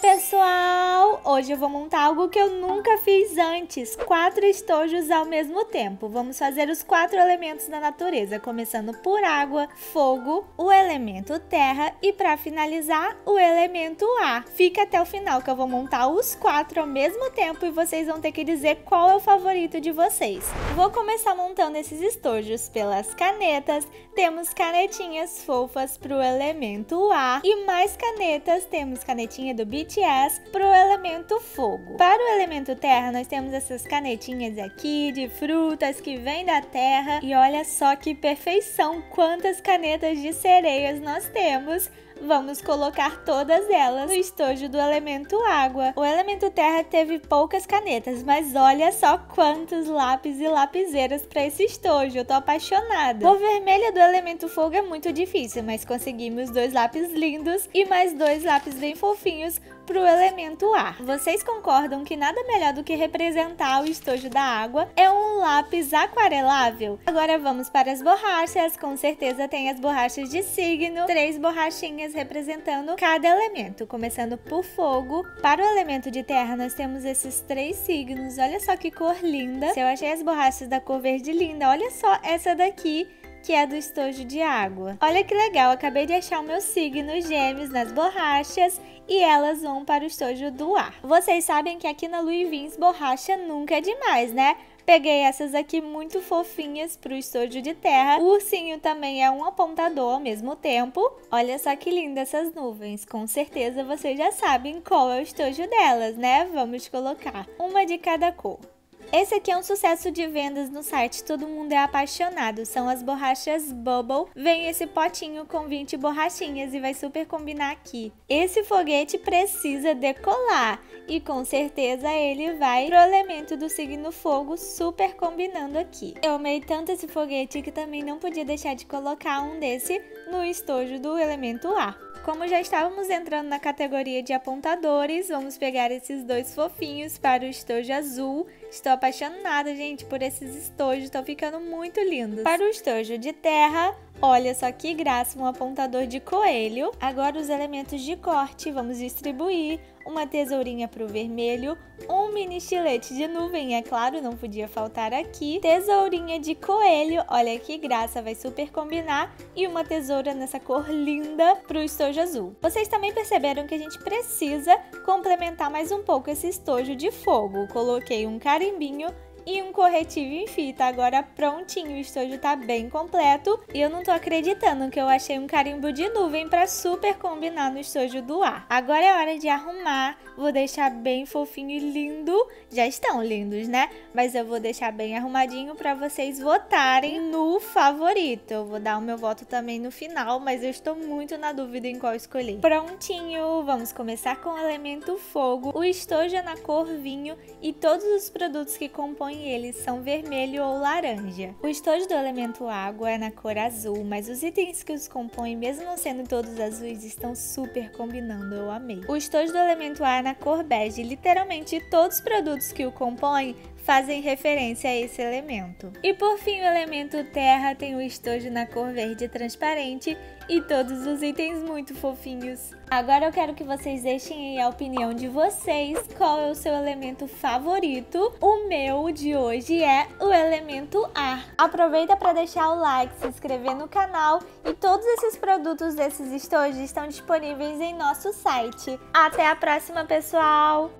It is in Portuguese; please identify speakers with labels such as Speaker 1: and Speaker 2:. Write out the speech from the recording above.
Speaker 1: pessoal! Hoje eu vou montar algo que eu nunca fiz antes, quatro estojos ao mesmo tempo. Vamos fazer os quatro elementos da natureza, começando por água, fogo, o elemento terra e para finalizar, o elemento ar. Fica até o final que eu vou montar os quatro ao mesmo tempo e vocês vão ter que dizer qual é o favorito de vocês. Vou começar montando esses estojos pelas canetas. Temos canetinhas fofas para o elemento ar e mais canetas, temos canetinha do BTS para o elemento fogo. Para o elemento terra, nós temos essas canetinhas aqui de frutas que vêm da terra. E olha só que perfeição, quantas canetas de sereias nós temos vamos colocar todas elas no estojo do elemento água. O elemento terra teve poucas canetas, mas olha só quantos lápis e lapiseiras para esse estojo. Eu tô apaixonada. O vermelho do elemento fogo é muito difícil, mas conseguimos dois lápis lindos e mais dois lápis bem fofinhos para o elemento ar. Vocês concordam que nada melhor do que representar o estojo da água é um lápis aquarelável? Agora vamos para as borrachas. Com certeza tem as borrachas de signo, três borrachinhas representando cada elemento, começando por fogo. Para o elemento de terra, nós temos esses três signos. Olha só que cor linda. Se eu achei as borrachas da cor verde linda, olha só essa daqui que é do estojo de água. Olha que legal, acabei de achar o meu signo gêmeos nas borrachas e elas vão para o estojo do ar. Vocês sabem que aqui na Louis Vins borracha nunca é demais, né? Peguei essas aqui muito fofinhas para o estojo de terra. O ursinho também é um apontador ao mesmo tempo. Olha só que linda essas nuvens. Com certeza vocês já sabem qual é o estojo delas, né? Vamos colocar uma de cada cor. Esse aqui é um sucesso de vendas no site, todo mundo é apaixonado. São as borrachas Bubble. Vem esse potinho com 20 borrachinhas e vai super combinar aqui. Esse foguete precisa decolar e com certeza ele vai pro elemento do signo fogo super combinando aqui. Eu amei tanto esse foguete que também não podia deixar de colocar um desse no estojo do elemento ar. Como já estávamos entrando na categoria de apontadores, vamos pegar esses dois fofinhos para o estojo azul. Estou apaixonada, gente, por esses estojos, estão ficando muito lindos. Para o estojo de terra, Olha só que graça, um apontador de coelho. Agora os elementos de corte, vamos distribuir uma tesourinha para o vermelho, um mini estilete de nuvem, é claro, não podia faltar aqui, tesourinha de coelho, olha que graça, vai super combinar, e uma tesoura nessa cor linda para o estojo azul. Vocês também perceberam que a gente precisa complementar mais um pouco esse estojo de fogo. Coloquei um carimbinho e um corretivo em fita. Agora prontinho, o estojo tá bem completo e eu não tô acreditando que eu achei um carimbo de nuvem para super combinar no estojo do ar. Agora é hora de arrumar, vou deixar bem fofinho e lindo. Já estão lindos, né? Mas eu vou deixar bem arrumadinho para vocês votarem no favorito. Eu vou dar o meu voto também no final, mas eu estou muito na dúvida em qual escolher. Prontinho, vamos começar com o elemento fogo. O estojo é na cor vinho e todos os produtos que compõem eles são vermelho ou laranja. O estojo do elemento água é na cor azul, mas os itens que os compõem, mesmo não sendo todos azuis, estão super combinando, eu amei. O estojo do elemento ar é na cor bege, literalmente todos os produtos que o compõem fazem referência a esse elemento. E por fim, o elemento terra tem o estojo na cor verde transparente e todos os itens muito fofinhos. Agora eu quero que vocês deixem aí a opinião de vocês, qual é o seu elemento favorito. O meu de hoje é o elemento ar. Aproveita para deixar o like, se inscrever no canal e todos esses produtos desses estojos estão disponíveis em nosso site. Até a próxima, pessoal!